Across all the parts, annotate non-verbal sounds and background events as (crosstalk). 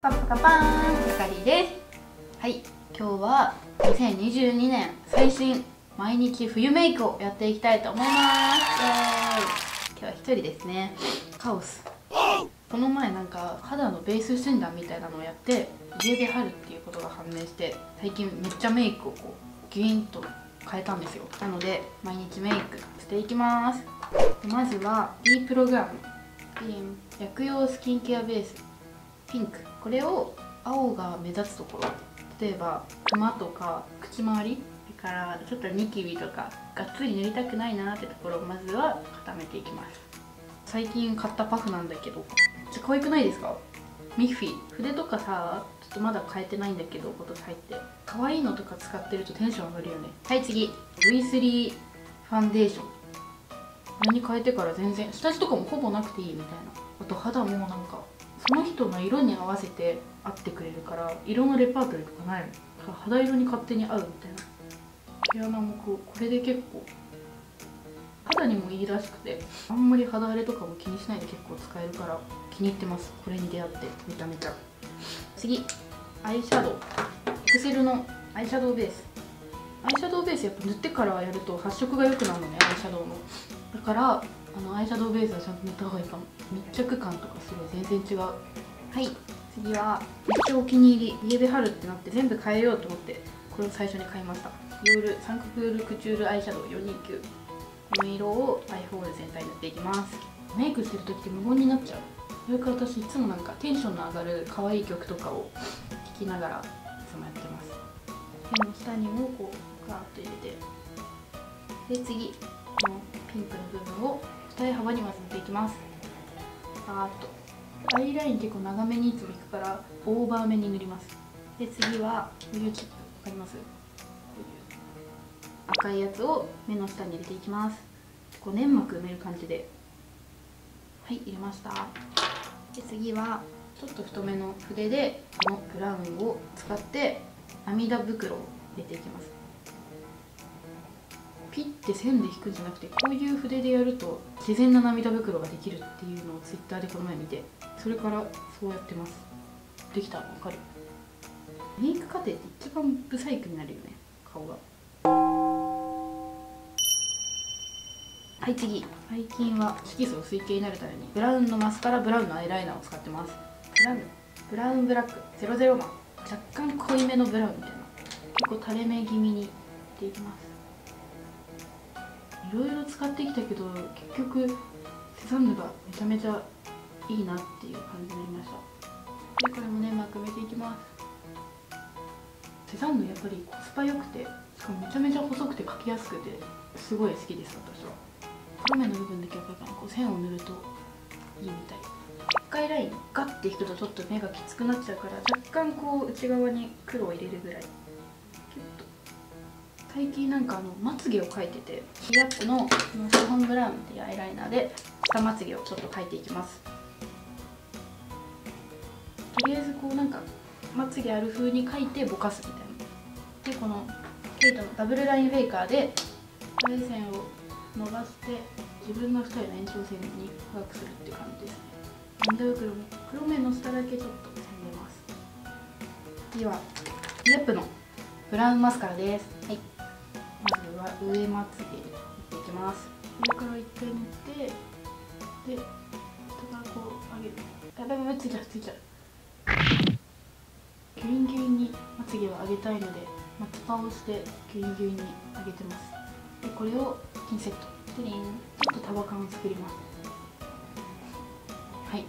パッパカパーンあかりです。はい。今日は2022年最新毎日冬メイクをやっていきたいと思います。イエーイ。今日は一人ですね。カオス。この前なんか肌のベース診断みたいなのをやって家で貼るっていうことが判明して最近めっちゃメイクをこうギュインと変えたんですよ。なので毎日メイクしていきます。まずは D プログラム薬用スキンケアベースピンク。これを青が目立つところ。例えばクマとか口周りそれからちょっとニキビとかがっつり塗りたくないなってところをまずは固めていきます。最近買ったパフなんだけどめっちょ可愛くないですか？ミッフィー。筆とかさちょっとまだ変えてないんだけど今年入って。可愛いのとか使ってるとテンション上がるよね。はい次。V3 ファンデーションこれに変えてから全然下地とかもほぼなくていいみたいな。あと肌もなんかその人の色に合わせて合ってくれるから色のレパートリーとかないの？肌色に勝手に合うみたいな。毛穴もこうこれで結構肌にもいいらしくてあんまり肌荒れとかも気にしないで結構使えるから気に入ってます。これに出会ってめちゃめちゃ。次アイシャドウ。エクセルのアイシャドウベース。アイシャドウベースやっぱ塗ってからやると発色が良くなるのねアイシャドウの。だからあのアイシャドウベースはちゃんと塗った方がいいかも。密着感とかすごい全然違う。はい。次はめっちゃお気に入り。家で貼るってなって全部変えようと思ってこれを最初に買いました。ディオールサンククルールクチュールアイシャドウ429この色をアイホール全体塗っていきます。メイクしてる時って無言になっちゃう。それから私いつもなんかテンションの上がる可愛い曲とかを聴きながらいつもやってます。手の下にもこうガーッと入れて。で次このピンクの部分を二重幅にまず塗っていきます。バーッと。アイライン結構長めにいつもいくからオーバーめに塗ります。で次はこういうチップわかります？赤いやつを目の下に入れていきます。こう粘膜埋める感じで。はい入れました。で次はちょっと太めの筆でこのブラウンを使って涙袋を入れていきます。ピッて線で引くんじゃなくてこういう筆でやると自然な涙袋ができるっていうのを Twitter でこの前見てそれからそうやってます。できた。わかる。メイク過程って一番ブサイクになるよね。顔が。はい次。最近は色素薄い系になるためにブラウンのマスカラブラウンのアイライナーを使ってます。ブラウン。ブラウンブラック。00番若干濃いめのブラウンみたいな。結構垂れ目気味にしていきます。いろいろ使ってきたけど結局セザンヌがめちゃめちゃいいなっていう感じになりました。でこれもねまくめていきます。セザンヌやっぱりコスパ良くてしかもめちゃめちゃ細くて描きやすくてすごい好きです私は。黒目の部分だけやっぱりこう線を塗るといいみたい。赤いラインガッて引くとちょっと目がきつくなっちゃうから若干こう内側に黒を入れるぐらい最近なんかあのまつげを描いててヒアップのシフォンブラウンっていうアイライナーで下まつげをちょっと描いていきます。とりあえずこうなんかまつげある風に描いてぼかすみたいな。でこのケイトのダブルラインフェイカーで目線を伸ばして自分の二重の延長線に深くするって感じですね。涙袋も黒目の下だけちょっと線入れます。次はリアップのブラウンマスカラです。はい。上まつげに塗っていきます。上から一回塗ってで下からこう上げるやばいやばいついちゃうついちゃうギュインギュインにまつげを上げたいので松葉をしてギュインギュインに上げてます。でこれをピンセット。プリン。ちょっと束感を作ります。はい。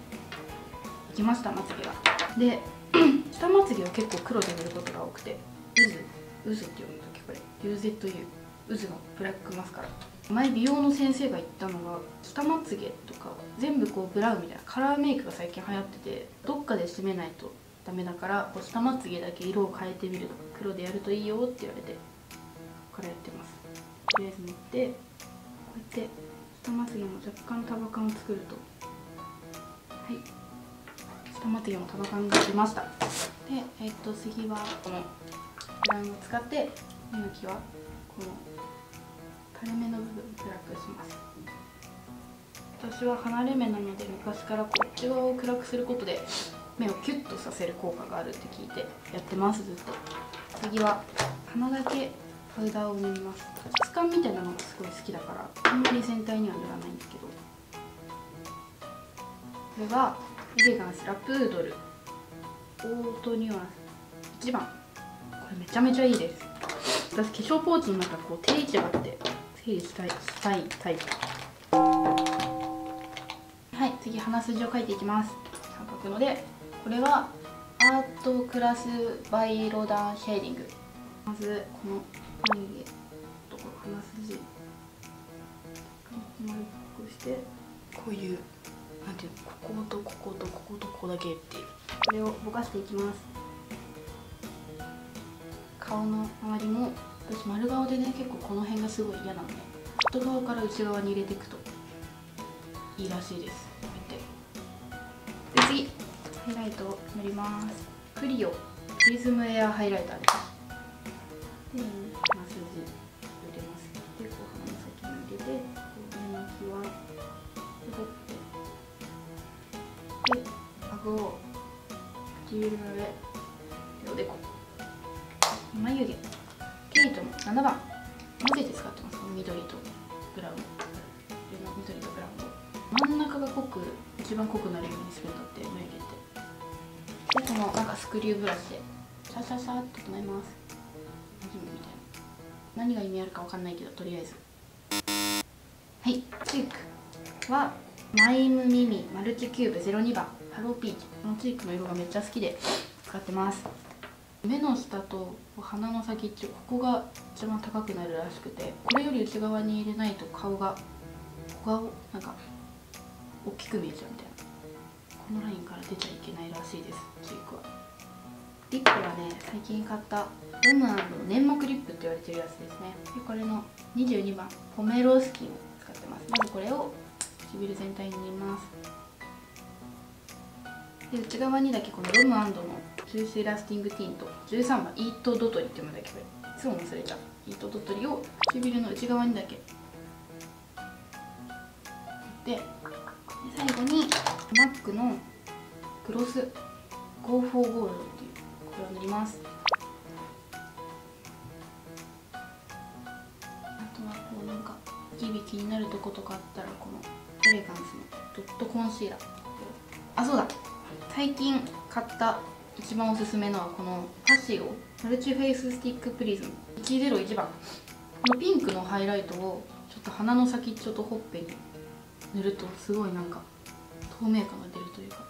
できましたまつげがで (clears throat) 下まつげは結構黒で塗ることが多くて渦渦って読むときこれ。UZU 渦のブラックマスカラ。前美容の先生が言ったのが下まつげとか全部こうブラウンみたいなカラーメイクが最近流行っててどっかで締めないとダメだからこう下まつげだけ色を変えてみる。と黒でやるといいよって言われてここからやってます。とりあえず塗ってこうやって下まつげも若干束感を作ると。はい。下まつげも束感が出ました。でえっと次はこのブラウンを使って目の際この垂れ目の部分暗くします。私は離れ目なので昔からこっち側を暗くすることで目をキュッとさせる効果があるって聞いてやってますずっと。次は鼻だけパウダーを塗ります。質感みたいなのがすごい好きだからあんまり全体には塗らないんですけど。これはエレガンスラプードル。オートニュアンス1番。これめちゃめちゃいいです。私化粧ポーチの中こう定位置があって整理したいしたいタイプはい次鼻筋を描いていきます三角のでこれはアートクラスバイロダンシェーディングまずこの眉毛とこ鼻筋丸っこくしてこういうなんていうのこことこことこことここだけっていうこれをぼかしていきます顔の周りも私丸顔でね結構この辺がすごい嫌なので外側から内側に入れていくといいらしいです。こうやって。で次。ハイライトを塗ります。クリオ。リズムエアハイライターです。で鼻筋入れます。でこう鼻の先に入れて目の際絞って。で顎を唇の上。7番混ぜて使ってます。緑とブラウン。緑とブラウンを。真ん中が濃く一番濃くなるようにするんだって眉毛って。でこのなんかスクリューブラシでシャシャシャって整えます。何が意味あるか分かんないけどとりあえず。はいチークはマイムミミマルチキューブ02番。ハローピーチ。このチークの色がめっちゃ好きで使ってます。目の下と鼻の先っちょここが一番高くなるらしくてこれより内側に入れないと顔が小顔なんか大きく見えちゃうみたいな。このラインから出ちゃいけないらしいですチークは。リップはね最近買ったロムアンの粘膜リップって言われてるやつですね。でこれの22番ポメロスキンを使ってます。まずこれを唇全体に塗ります。で内側にだけこのロムアンドのジューシーラスティングティント13番イートドトリって読むんだけどいつも忘れちゃうイートドトリを唇の内側にだけ。で最後にマックのグロス Go for Gold っていうこれを塗ります。あとはこうなんか日々気になるとことかあったらこのエレガンスのドットコンシーラーあそうだ。最近買った一番おすすめのはこのパシオマルチフェイススティックプリズム。101番。このピンクのハイライトをちょっと鼻の先っちょとほっぺに塗るとすごいなんか透明感が出るというか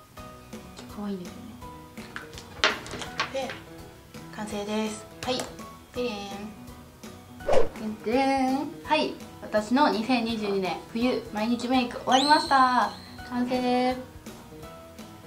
可愛いんですよね。で完成です。はい。はい。私の2022年冬毎日メイク終わりました。完成です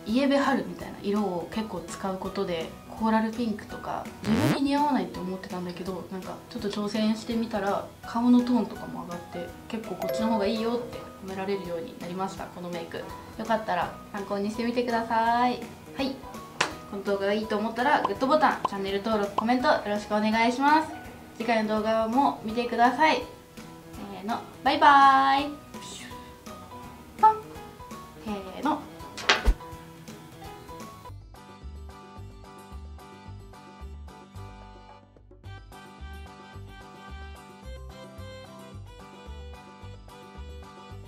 イエベ春みたいな色を結構使うことでコーラルピンクとか自分に似合わないって思ってたんだけどなんかちょっと挑戦してみたら顔のトーンとかも上がって結構こっちの方がいいよって褒められるようになりましたこのメイク。よかったら参考にしてみてください。はい。この動画がいいと思ったらグッドボタンチャンネル登録コメントよろしくお願いします。次回の動画も見てください。せーの。バイバーイ。